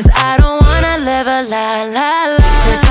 Cause I don't wanna live a lie, lie, lie. So